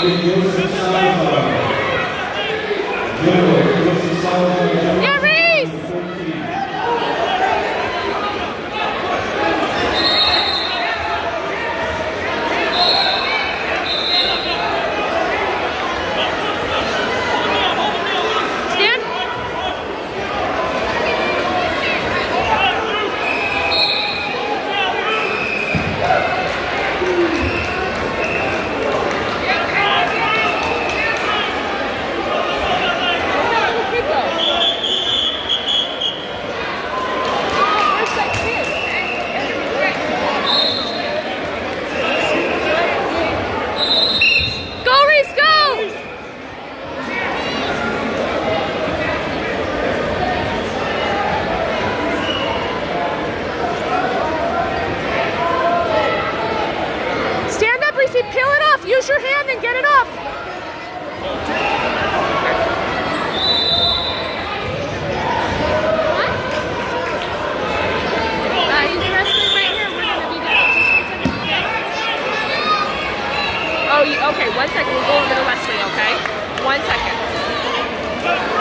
de Deus está. Deus. Your hand and get it off. Uh, he's wrestling right here. We're gonna be down. Just one second, okay? Oh, you, okay. One second. We'll go over to wrestling, okay? One second.